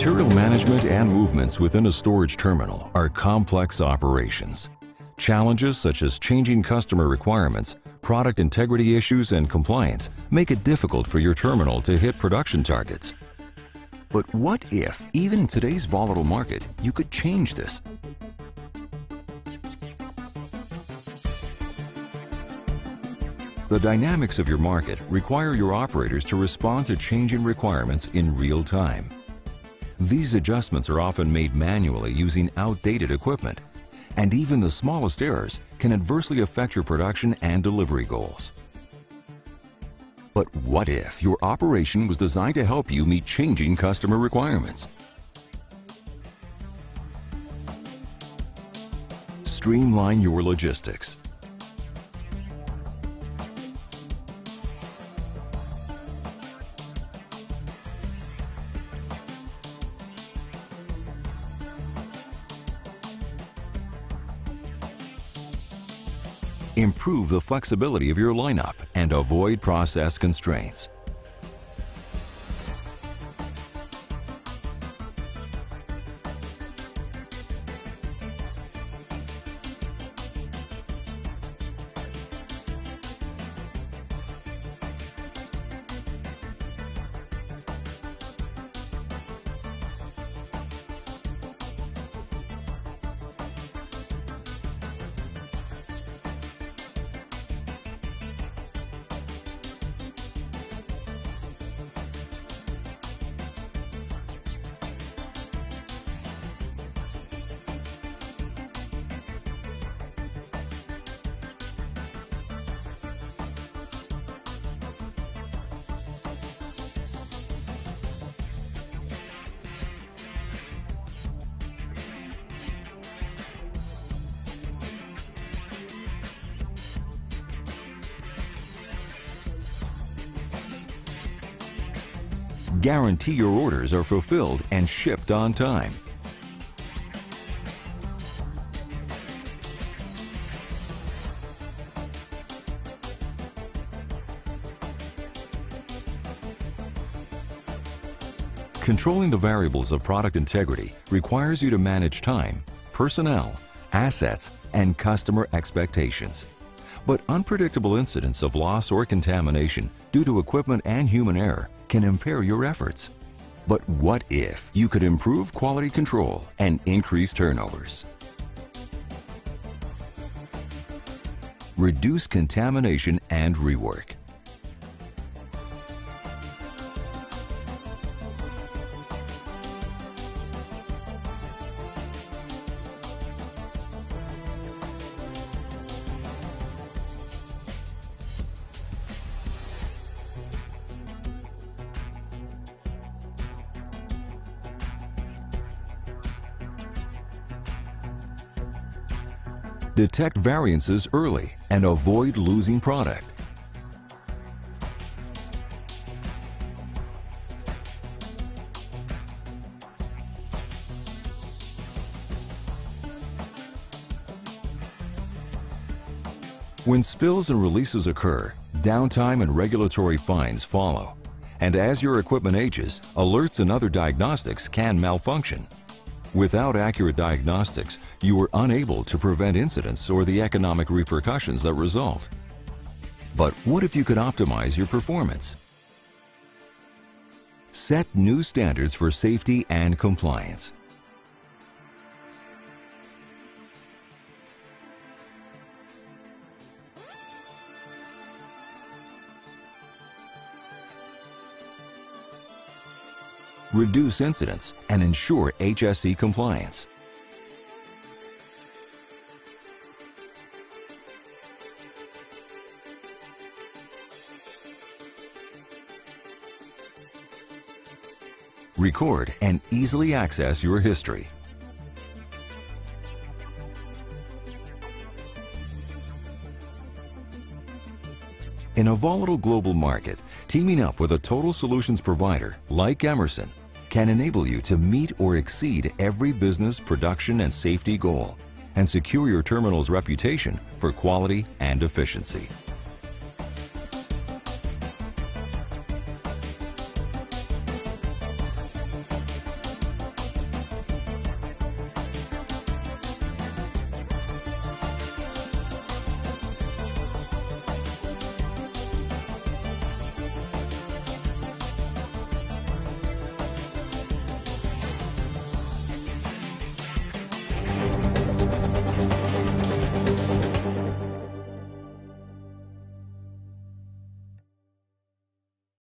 Material management and movements within a storage terminal are complex operations. Challenges such as changing customer requirements, product integrity issues, and compliance make it difficult for your terminal to hit production targets. But what if, even in today's volatile market, you could change this? The dynamics of your market require your operators to respond to changing requirements in real time. These adjustments are often made manually using outdated equipment, and even the smallest errors can adversely affect your production and delivery goals. But what if your operation was designed to help you meet changing customer requirements? Streamline your logistics. Improve the flexibility of your lineup and avoid process constraints. Guarantee your orders are fulfilled and shipped on time. Controlling the variables of product integrity requires you to manage time, personnel, assets, and customer expectations. But unpredictable incidents of loss or contamination due to equipment and human error can impair your efforts. But what if you could improve quality control and increase turnovers? Reduce contamination and rework. Detect variances early and avoid losing product. When spills and releases occur, downtime and regulatory fines follow. And as your equipment ages, alerts and other diagnostics can malfunction. Without accurate diagnostics, you are unable to prevent incidents or the economic repercussions that result. But what if you could optimize your performance? Set new standards for safety and compliance. Reduce incidents, and ensure HSE compliance. Record and easily access your history. In a volatile global market, teaming up with a total solutions provider like Emerson can enable you to meet or exceed every business, production, and safety goal and secure your terminal's reputation for quality and efficiency.